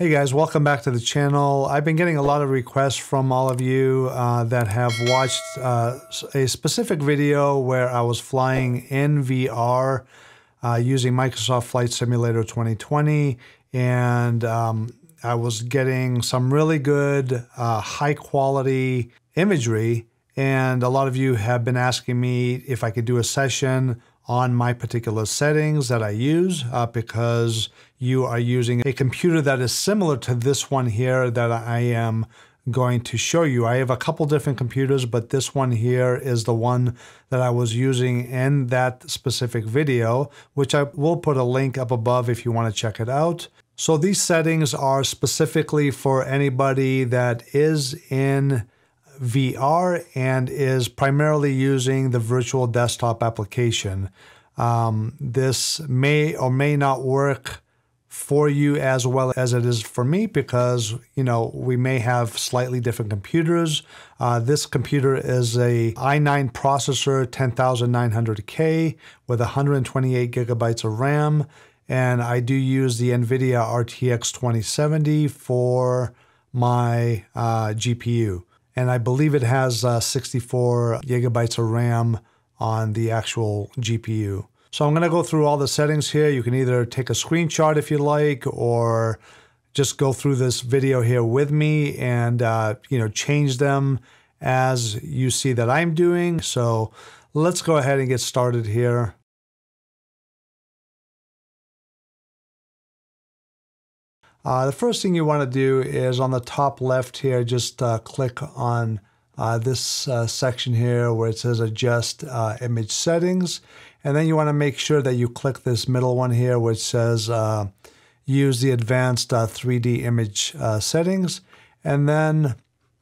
Hey guys, welcome back to the channel. I've been getting a lot of requests from all of you uh, that have watched uh, a specific video where I was flying in VR uh, using Microsoft Flight Simulator 2020 and um, I was getting some really good uh, high quality imagery and a lot of you have been asking me if I could do a session on my particular settings that I use uh, because you are using a computer that is similar to this one here that I am going to show you. I have a couple different computers, but this one here is the one that I was using in that specific video, which I will put a link up above if you want to check it out. So these settings are specifically for anybody that is in VR and is primarily using the virtual desktop application. Um, this may or may not work for you as well as it is for me because you know we may have slightly different computers. Uh, this computer is a i9 processor 10900K with 128 gigabytes of RAM and I do use the NVIDIA RTX 2070 for my uh, GPU and I believe it has uh, 64 gigabytes of RAM on the actual GPU. So I'm going to go through all the settings here. You can either take a screenshot if you like, or just go through this video here with me and uh, you know change them as you see that I'm doing. So let's go ahead and get started here. Uh, the first thing you want to do is on the top left here, just uh, click on uh, this uh, section here where it says adjust uh, image settings. And then you want to make sure that you click this middle one here which says uh, use the advanced 3D image settings. And then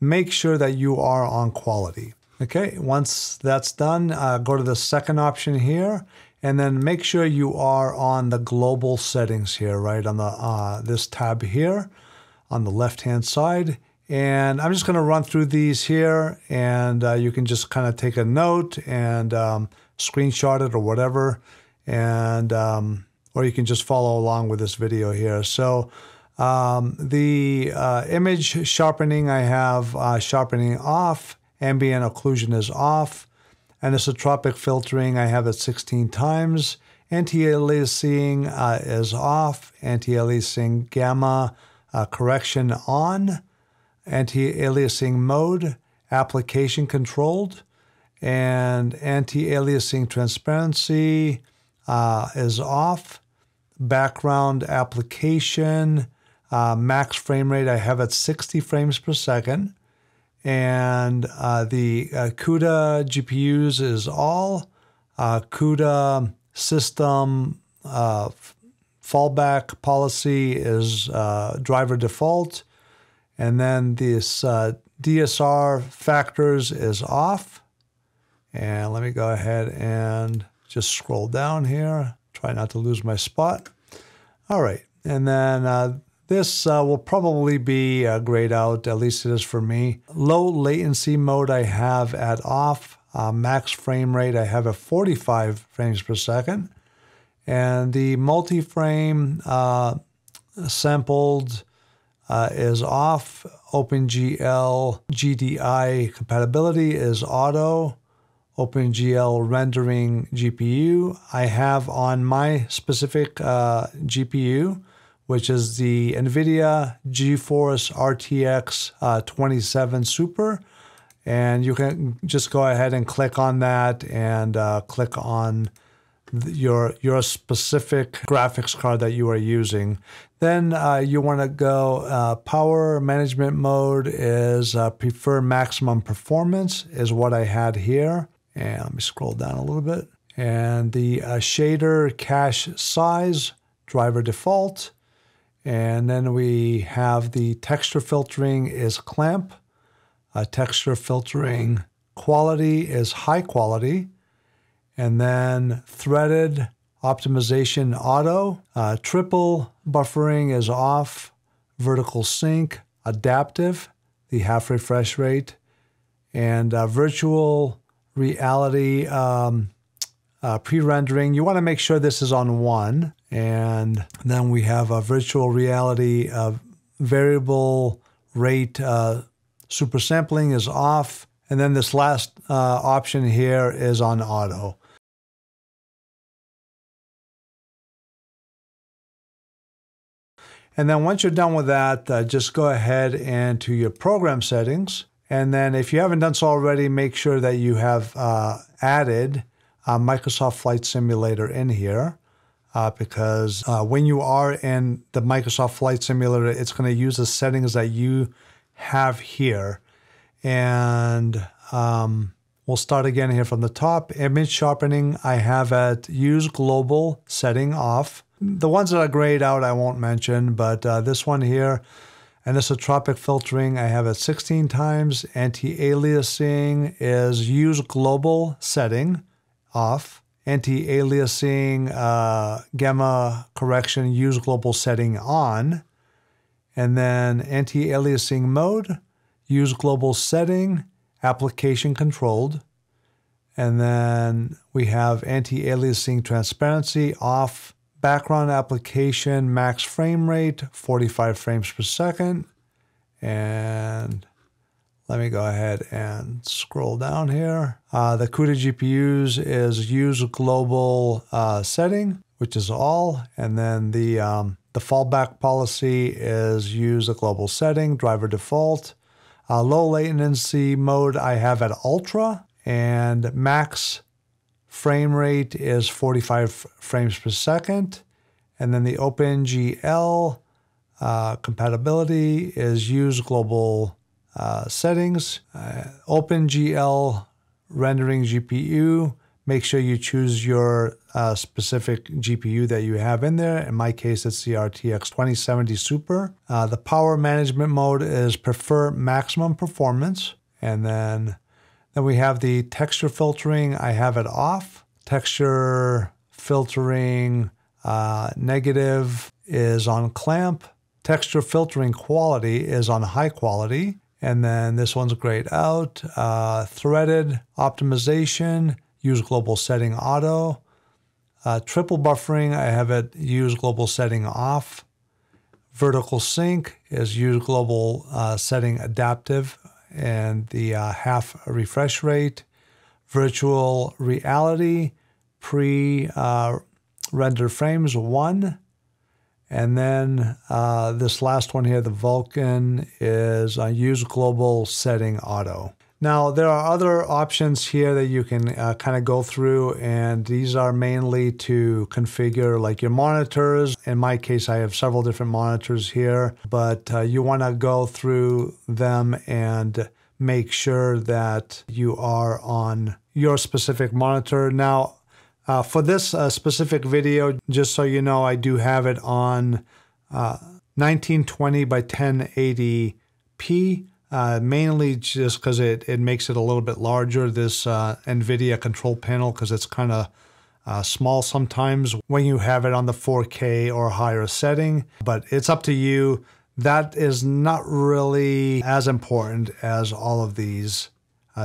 make sure that you are on quality. Okay, once that's done, go to the second option here and then make sure you are on the global settings here, right on the uh, this tab here on the left hand side. And I'm just going to run through these here, and uh, you can just kind of take a note and um, screenshot it or whatever, and um, or you can just follow along with this video here. So um, the uh, image sharpening, I have uh, sharpening off, ambient occlusion is off. Anisotropic filtering, I have it 16 times. Anti-aliasing uh, is off. Anti-aliasing gamma uh, correction on. Anti-aliasing mode, application controlled. And anti-aliasing transparency uh, is off. Background application, uh, max frame rate, I have at 60 frames per second and uh, the uh, CUDA GPUs is all. Uh, CUDA system uh, fallback policy is uh, driver default. And then this uh, DSR factors is off. And let me go ahead and just scroll down here. Try not to lose my spot. All right. And then this uh, will probably be uh, grayed out, at least it is for me. Low latency mode I have at off. Uh, max frame rate I have at 45 frames per second. And the multi-frame uh, sampled uh, is off. OpenGL GDI compatibility is auto. OpenGL rendering GPU I have on my specific uh, GPU which is the NVIDIA GeForce RTX uh, 27 Super. And you can just go ahead and click on that and uh, click on your your specific graphics card that you are using. Then uh, you want to go uh, power management mode is uh, prefer maximum performance is what I had here. And let me scroll down a little bit. And the uh, shader cache size driver default and then we have the texture filtering is clamp. Uh, texture filtering quality is high quality. And then threaded optimization auto. Uh, triple buffering is off. Vertical sync, adaptive, the half refresh rate. And uh, virtual reality um, uh, pre-rendering. You want to make sure this is on one. And then we have a virtual reality of variable rate uh, super sampling is off. And then this last uh, option here is on auto. And then once you're done with that, uh, just go ahead and to your program settings. And then if you haven't done so already, make sure that you have uh, added Microsoft Flight Simulator in here. Uh, because uh, when you are in the Microsoft Flight Simulator, it's going to use the settings that you have here. And um, we'll start again here from the top. Image sharpening, I have at use global setting off. The ones that are grayed out, I won't mention, but uh, this one here, and anisotropic filtering, I have it 16 times. Anti-aliasing is use global setting off. Anti-aliasing, uh, gamma correction, use global setting on. And then anti-aliasing mode, use global setting, application controlled. And then we have anti-aliasing transparency off Background application max frame rate 45 frames per second. And let me go ahead and scroll down here. Uh, the CUDA GPUs is use global uh, setting, which is all. And then the, um, the fallback policy is use a global setting, driver default. Uh, low latency mode I have at ultra and max frame rate is 45 frames per second. And then the OpenGL uh, compatibility is use global uh, settings. Uh, OpenGL rendering GPU, make sure you choose your uh, specific GPU that you have in there. In my case, it's the RTX 2070 Super. Uh, the power management mode is prefer maximum performance. And then then we have the texture filtering. I have it off. Texture filtering uh, negative is on clamp. Texture filtering quality is on high quality. And then this one's grayed out. Uh, threaded optimization, use global setting auto. Uh, triple buffering, I have it use global setting off. Vertical sync is use global uh, setting adaptive and the uh, half refresh rate, virtual reality, pre uh, render frames one. And then uh, this last one here, the Vulkan, is uh, use global setting auto. Now, there are other options here that you can uh, kind of go through, and these are mainly to configure like your monitors. In my case, I have several different monitors here, but uh, you want to go through them and make sure that you are on your specific monitor. Now, uh, for this uh, specific video, just so you know, I do have it on 1920 uh, by 1080p. Uh, mainly just because it, it makes it a little bit larger, this uh, NVIDIA control panel, because it's kind of uh, small sometimes when you have it on the 4K or higher setting. But it's up to you. That is not really as important as all of these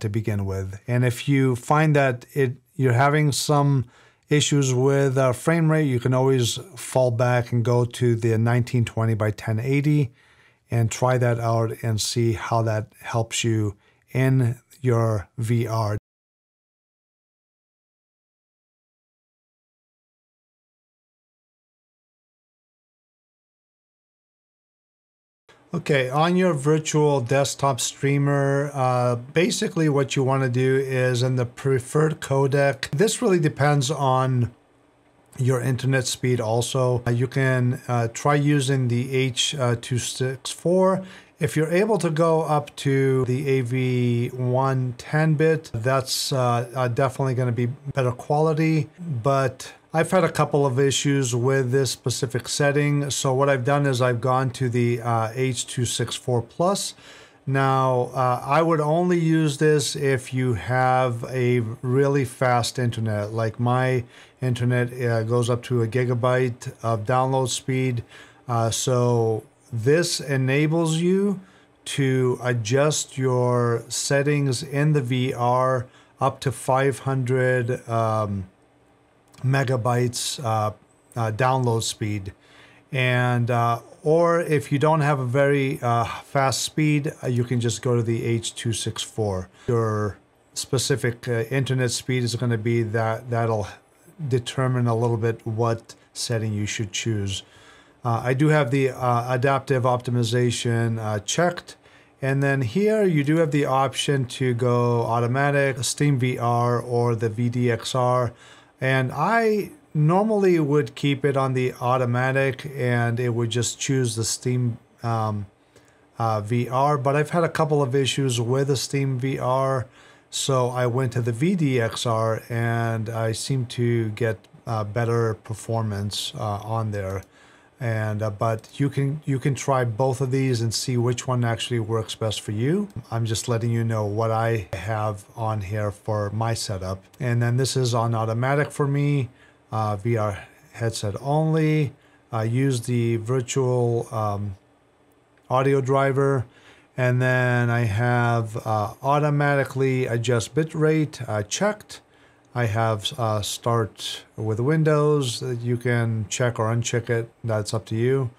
to begin with. And if you find that it you're having some issues with uh, frame rate, you can always fall back and go to the 1920 by 1080 and try that out and see how that helps you in your VR. Okay, on your virtual desktop streamer, uh, basically what you want to do is in the preferred codec. This really depends on your internet speed also. Uh, you can uh, try using the H264. If you're able to go up to the AV1 10-bit, that's uh, uh, definitely going to be better quality. But I've had a couple of issues with this specific setting. So what I've done is I've gone to the uh, H264 Plus. Now, uh, I would only use this if you have a really fast internet. Like my internet uh, goes up to a gigabyte of download speed. Uh, so this enables you to adjust your settings in the VR up to 500 um, megabytes uh, uh, download speed. And uh, or if you don't have a very uh, fast speed, uh, you can just go to the H264. Your specific uh, internet speed is going to be that that'll determine a little bit what setting you should choose. Uh, I do have the uh, adaptive optimization uh, checked. And then here you do have the option to go automatic, Steam VR, or the VDXR. And I normally would keep it on the automatic and it would just choose the Steam um, uh, VR. But I've had a couple of issues with the Steam VR. So I went to the VDXR and I seem to get uh, better performance uh, on there and uh, but you can you can try both of these and see which one actually works best for you. I'm just letting you know what i have on here for my setup. And then this is on automatic for me uh, vr headset only. I use the virtual um, audio driver. And then i have uh, automatically adjust bitrate uh, checked I have uh, start with Windows. That you can check or uncheck it. That's up to you.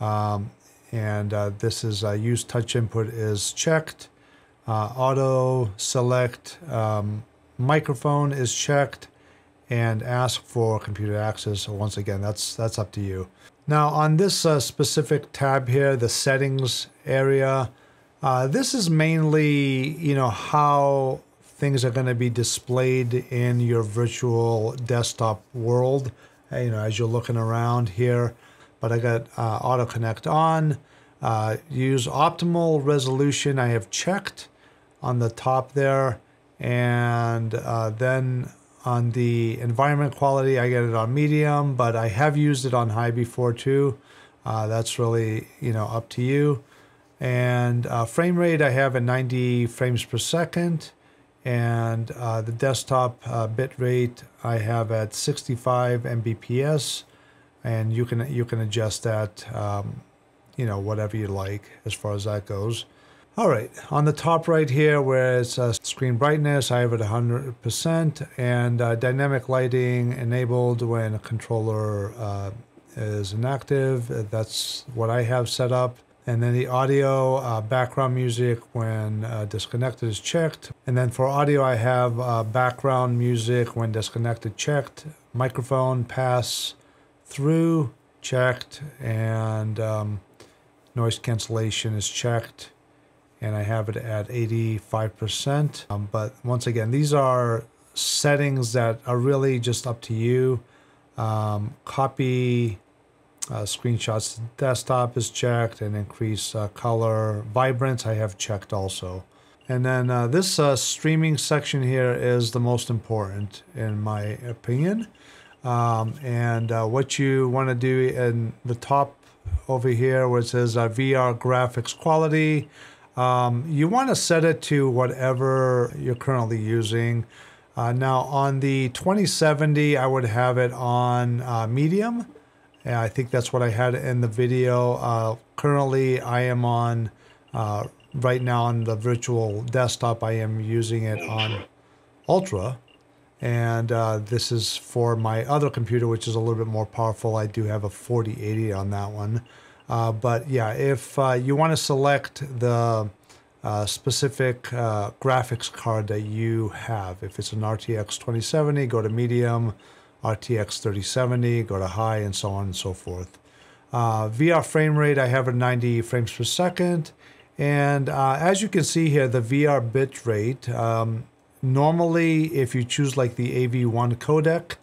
Um, and uh, this is uh, use touch input is checked. Uh, auto select um, microphone is checked and ask for computer access. So once again, that's that's up to you. Now on this uh, specific tab here, the settings area, this is mainly you know how things are going to be displayed in your virtual desktop world, you know, as you're looking around here. But I got uh, Auto Connect on. Uh, use optimal resolution, I have checked on the top there. And uh, then on the environment quality, I get it on medium, but I have used it on high before too. Uh, that's really, you know, up to you. And uh, frame rate, I have at 90 frames per second and uh, the desktop uh, bit rate I have at 65 Mbps. And you can you can adjust that um, you know whatever you like as far as that goes. All right. On the top right here where it's uh, screen brightness I have it 100% and uh, dynamic lighting enabled when a controller uh, is inactive. That's what I have set up and then the audio uh, background music when uh, disconnected is checked. And then for audio, I have uh, background music when disconnected checked, microphone pass through checked, and um, noise cancellation is checked. And I have it at 85%. Um, but once again, these are settings that are really just up to you. Um, copy uh, screenshots desktop is checked and increase uh, color vibrance I have checked also. And then uh, this uh, streaming section here is the most important in my opinion. Um, and uh, what you want to do in the top over here where it says uh, VR graphics quality, um, you want to set it to whatever you're currently using. now on the 2070, I would have it on medium. Yeah, I think that's what I had in the video. Uh, currently, I am on, uh, right now on the virtual desktop, I am using it on Ultra. And uh, this is for my other computer, which is a little bit more powerful. I do have a 4080 on that one. Uh, but yeah, if uh, you want to select the uh, specific graphics card that you have, if it's an RTX 2070, go to medium. RTX 3070, go to high, and so on and so forth. Uh, VR frame rate, I have a 90 frames per second. And uh, as you can see here, the VR bit rate, um, normally if you choose like the AV1 codec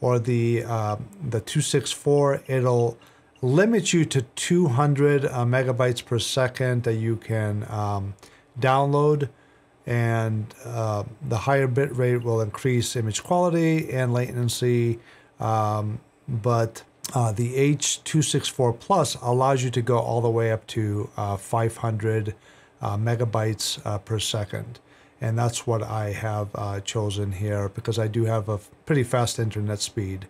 or the, uh, the 264, it'll limit you to 200 uh, megabytes per second that you can um, download and uh, the higher bit rate will increase image quality and latency. Um, but uh, the H264 Plus allows you to go all the way up to uh, 500 uh, megabytes uh, per second. And that's what I have uh, chosen here because I do have a pretty fast internet speed.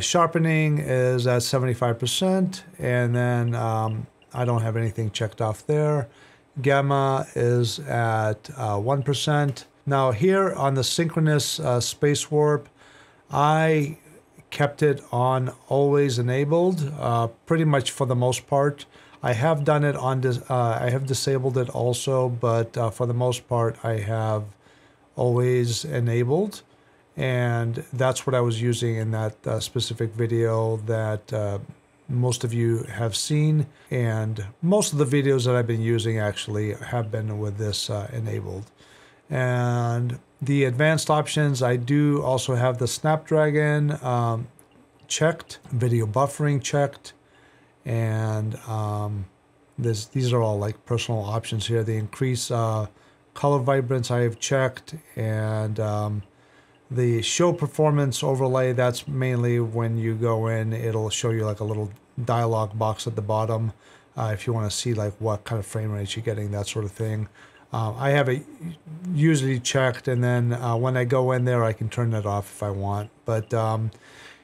sharpening is at 75%, and then um, I don't have anything checked off there. Gamma is at uh, 1%. Now here on the synchronous uh, space warp, I kept it on always enabled, uh, pretty much for the most part. I have done it on, dis- uh, I have disabled it also, but uh, for the most part, I have always enabled. And that's what I was using in that uh, specific video that most of you have seen. And most of the videos that I've been using actually have been with this uh, enabled. And the advanced options, I do also have the Snapdragon um, checked, video buffering checked, and um, this, these are all like personal options here. The increase uh, color vibrance I have checked, and um, the show performance overlay, that's mainly when you go in, it'll show you like a little dialog box at the bottom uh, if you want to see like what kind of frame rates you're getting, that sort of thing. Uh, I have it usually checked, and then uh, when I go in there, I can turn that off if I want. But um,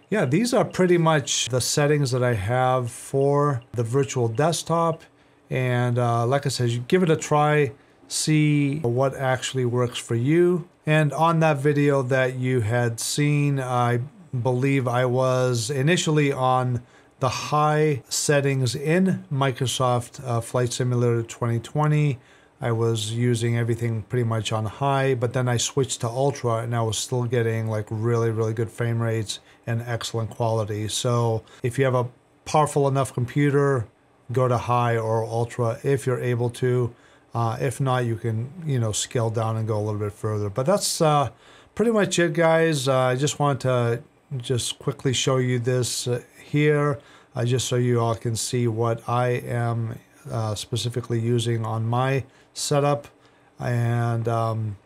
yeah, these are pretty much the settings that I have for the virtual desktop. And uh, like I said, you give it a try, see what actually works for you. And on that video that you had seen, I believe I was initially on the high settings in Microsoft uh, Flight Simulator 2020. I was using everything pretty much on high, but then I switched to ultra and I was still getting like really, really good frame rates and excellent quality. So if you have a powerful enough computer, go to high or ultra if you're able to. Uh, if not, you can, you know, scale down and go a little bit further. But that's uh, pretty much it, guys. Uh, I just wanted to just quickly show you this uh, here, uh, just so you all can see what I am uh, specifically using on my setup. And um,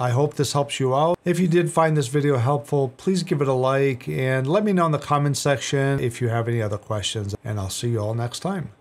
I hope this helps you out. If you did find this video helpful, please give it a like and let me know in the comment section if you have any other questions. And I'll see you all next time.